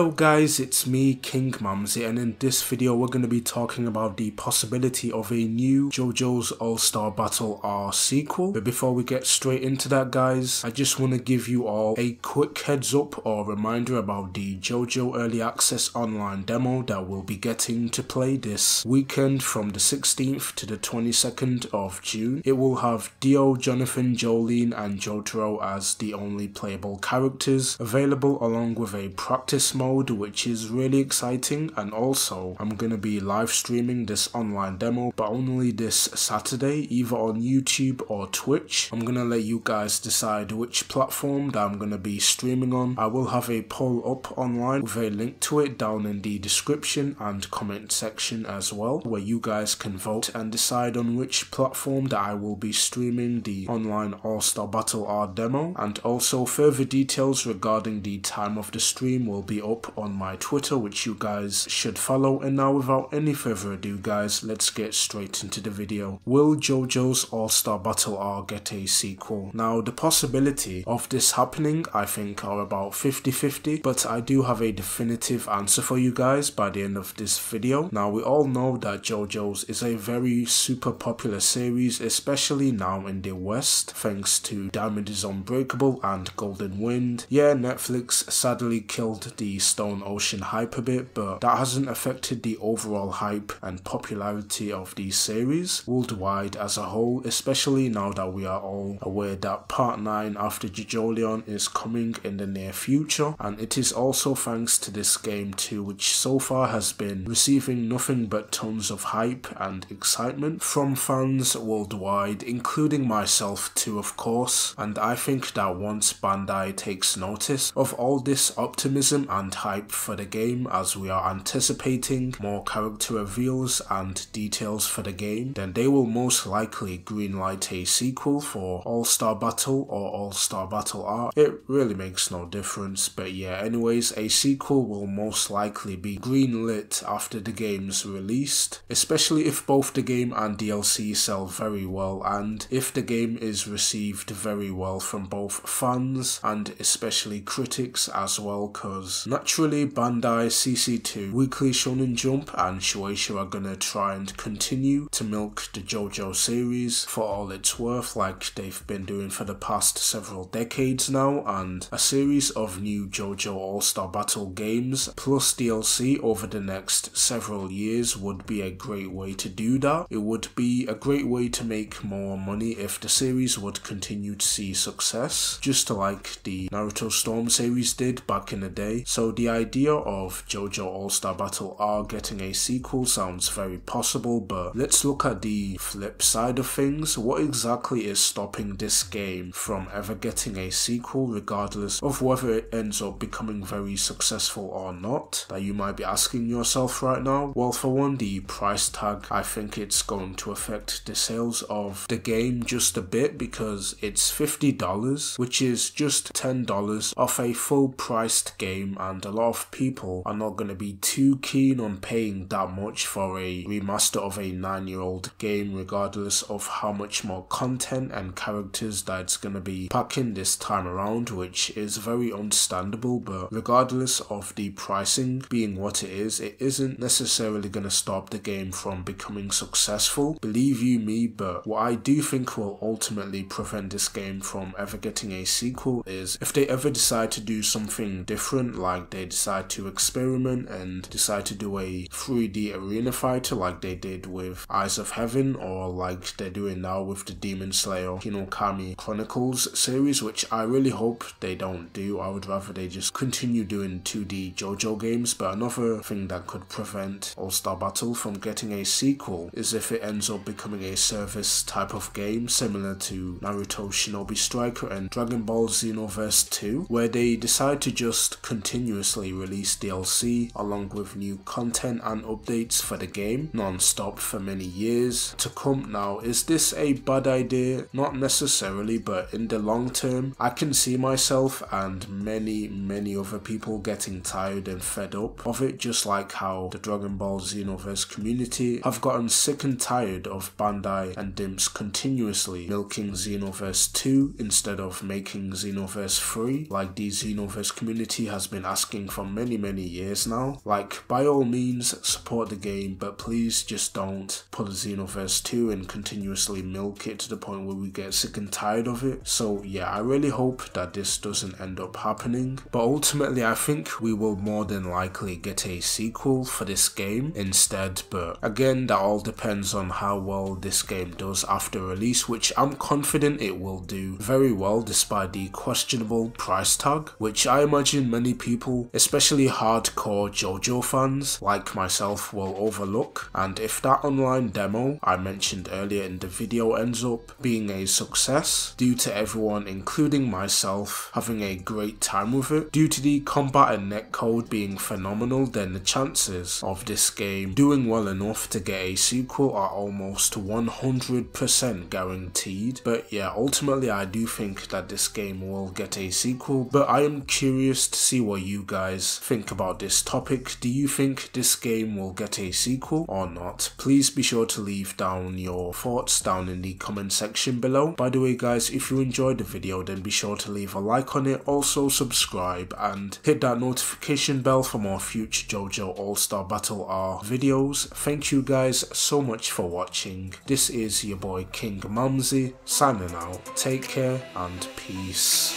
Hello guys, it's me King Mamzy and in this video we're going to be talking about the possibility of a new JoJo's All-Star Battle R sequel. But before we get straight into that guys, I just want to give you all a quick heads up or reminder about the JoJo Early Access online demo that we'll be getting to play this weekend from the 16th to the 22nd of June. It will have Dio, Jonathan, Jolyne and Jotaro as the only playable characters available along with a practice mode which is really exciting and also I'm gonna be live streaming this online demo but only this Saturday either on YouTube or Twitch. I'm gonna let you guys decide which platform that I'm gonna be streaming on. I will have a poll up online with a link to it down in the description and comment section as well where you guys can vote and decide on which platform that I will be streaming the online All-Star Battle R demo and also further details regarding the time of the stream will be up on my Twitter, which you guys should follow. And now, without any further ado, guys, let's get straight into the video. Will JoJo's All-Star Battle R get a sequel? Now, the possibility of this happening, I think, are about 50-50, but I do have a definitive answer for you guys by the end of this video. Now, we all know that JoJo's is a very super popular series, especially now in the West, thanks to Diamond is Unbreakable and Golden Wind. Yeah, Netflix sadly killed the Stone Ocean hype a bit, but that hasn't affected the overall hype and popularity of the series worldwide as a whole, especially now that we are all aware that part 9 after JoJolion is coming in the near future, and it is also thanks to this game too, which so far has been receiving nothing but tons of hype and excitement from fans worldwide, including myself too, of course, and I think that once Bandai takes notice of all this optimism and hype for the game as we are anticipating more character reveals and details for the game, then they will most likely greenlight a sequel for All-Star Battle or All-Star Battle R. It really makes no difference, but yeah, anyways, a sequel will most likely be greenlit after the game's released, especially if both the game and DLC sell very well and if the game is received very well from both fans and especially critics as well cause Naturally, Bandai, CC2, Weekly Shonen Jump, and Shueisha are gonna try and continue to milk the JoJo series for all it's worth, like they've been doing for the past several decades now, and a series of new JoJo All Star Battle games plus DLC over the next several years would be a great way to do that. It would be a great way to make more money if the series would continue to see success, just like the Naruto Storm series did back in the day. So the idea of JoJo All-Star Battle R getting a sequel sounds very possible, but let's look at the flip side of things. What exactly is stopping this game from ever getting a sequel regardless of whether it ends up becoming very successful or not? That you might be asking yourself right now. Well, for one, the price tag, I think it's going to affect the sales of the game just a bit because it's $50, which is just $10 off a full priced game and a lot of people are not going to be too keen on paying that much for a remaster of a nine year old game, regardless of how much more content and characters that it's going to be packing this time around, which is very understandable. But regardless of the pricing being what it is, it isn't necessarily going to stop the game from becoming successful. Believe you me, but what I do think will ultimately prevent this game from ever getting a sequel is if they ever decide to do something different, like they decide to experiment and decide to do a 3D arena fighter like they did with Eyes of Heaven or like they're doing now with the Demon Slayer Hinokami Chronicles series, which I really hope they don't do. I would rather they just continue doing 2D JoJo games. But another thing that could prevent All Star Battle from getting a sequel is if it ends up becoming a service type of game similar to Naruto Shinobi Striker and Dragon Ball Xenoverse 2, where they decide to just continue continuously release DLC along with new content and updates for the game non-stop for many years to come now. Is this a bad idea? Not necessarily, but in the long term, I can see myself and many, many other people getting tired and fed up of it, just like how the Dragon Ball Xenoverse community have gotten sick and tired of Bandai and Dimps continuously milking Xenoverse 2 instead of making Xenoverse 3, like the Xenoverse community has been asking asking for many many years now. Like by all means support the game but please just don't put Xenoverse 2 and continuously milk it to the point where we get sick and tired of it. So yeah I really hope that this doesn't end up happening but ultimately I think we will more than likely get a sequel for this game instead but again that all depends on how well this game does after release which I'm confident it will do very well despite the questionable price tag which I imagine many people especially hardcore JoJo fans like myself will overlook. And if that online demo I mentioned earlier in the video ends up being a success due to everyone including myself having a great time with it due to the combat and netcode being phenomenal then the chances of this game doing well enough to get a sequel are almost 100% guaranteed. But yeah ultimately I do think that this game will get a sequel but I am curious to see what you guys think about this topic do you think this game will get a sequel or not please be sure to leave down your thoughts down in the comment section below by the way guys if you enjoyed the video then be sure to leave a like on it also subscribe and hit that notification bell for more future JoJo All-Star Battle R videos. Thank you guys so much for watching. This is your boy King Mamzy signing out. Take care and peace.